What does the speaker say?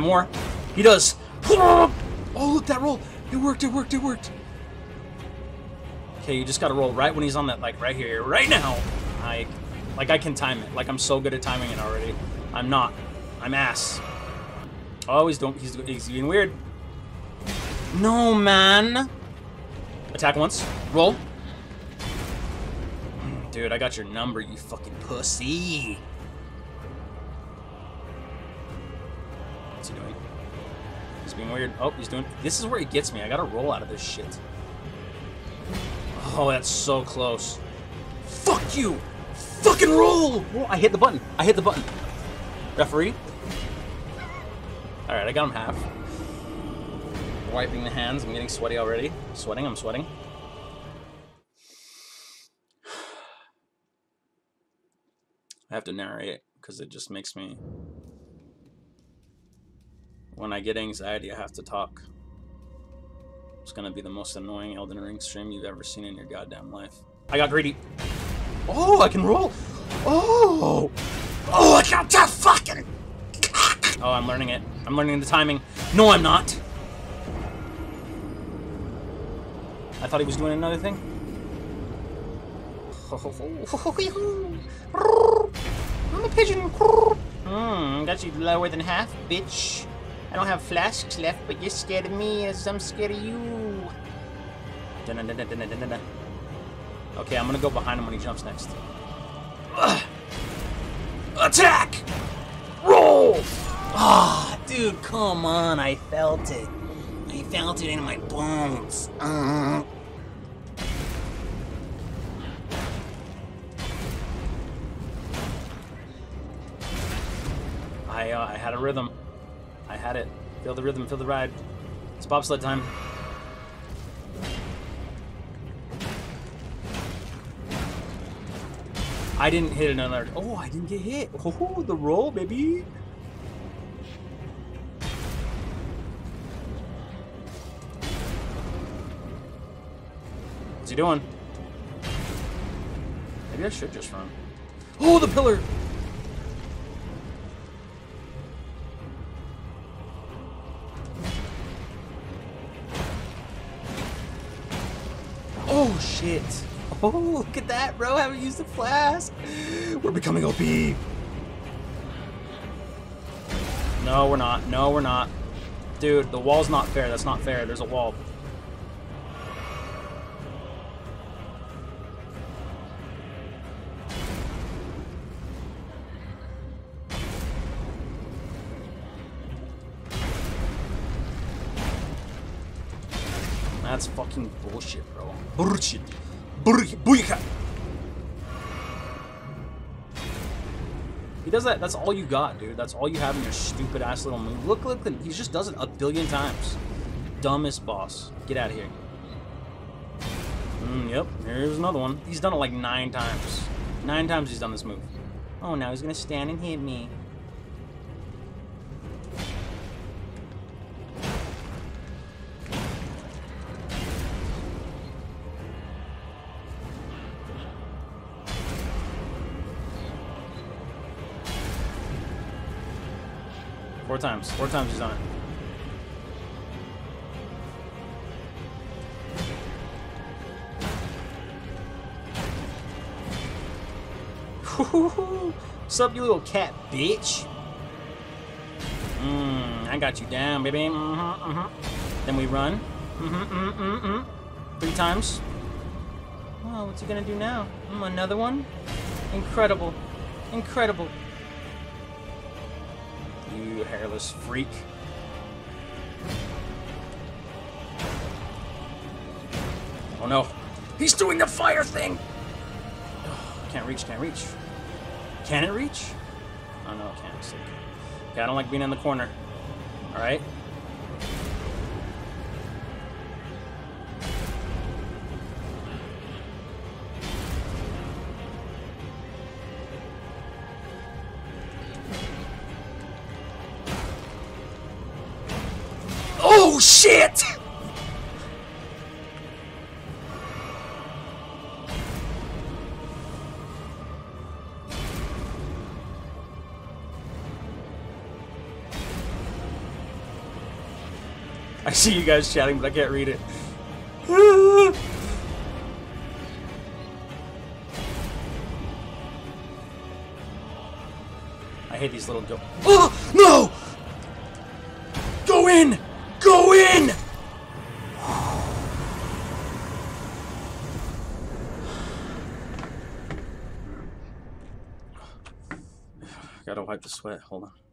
more. He does. Oh, look, that roll. It worked, it worked, it worked. Okay, you just gotta roll right when he's on that, like, right here, right now. I, like, I can time it. Like, I'm so good at timing it already. I'm not. I'm ass. Oh, he's doing, he's, he's being weird. No, man. Attack once. Roll. Dude, I got your number, you fucking pussy. What's he doing? He's being weird. Oh, he's doing... This is where he gets me. I gotta roll out of this shit. Oh, that's so close. Fuck you! Fucking roll! Oh, I hit the button. I hit the button. Referee? Alright, I got him half. Wiping the hands. I'm getting sweaty already. Sweating, I'm sweating. I have to narrate because it just makes me... When I get anxiety, I have to talk. It's gonna be the most annoying Elden Ring stream you've ever seen in your goddamn life. I got greedy. Oh, I can roll. Oh, oh, I got that fucking. Oh, I'm learning it. I'm learning the timing. No, I'm not. I thought he was doing another thing. I'm a pigeon. Hmm, got you lower than half, bitch. I don't have flasks left, but you're scared of me as I'm scared of you. Dun -dun -dun okay, I'm gonna go behind him when he jumps next. Ugh. Attack! Roll! Ah, oh, dude, come on. I felt it. I felt it in my bones. Uh. I, uh, I had a rhythm. I had it. Feel the rhythm, feel the ride. It's bobsled time. I didn't hit another. Oh, I didn't get hit. Oh, the roll, baby. What's he doing? Maybe I should just run. Oh, the pillar! Oh, shit. Oh, look at that, bro. I haven't used the flask. We're becoming OP. No, we're not. No, we're not. Dude, the wall's not fair. That's not fair. There's a wall. That's fucking bullshit, bro. Bullshit. Bullshit. He does that. That's all you got, dude. That's all you have in your stupid ass little move. Look, look, look. he just does it a billion times. Dumbest boss. Get out of here. Mm, yep, here's another one. He's done it like nine times. Nine times he's done this move. Oh, now he's gonna stand and hit me. Four times. Four times he's done it. up, you little cat bitch? Mmm, I got you down, baby. Mm-hmm, mm-hmm. Then we run. Mm-hmm, mm-hmm. Three times. Oh, what's he gonna do now? Mm, another one? Incredible. Incredible hairless freak. Oh no. He's doing the fire thing! Can't reach, can't reach. Can it reach? Oh no, it can't. Okay, I don't like being in the corner. Alright? Oh, shit! I see you guys chatting, but I can't read it. I hate these little go- Oh! No! Go in! Go in! Gotta wipe the sweat. Hold on.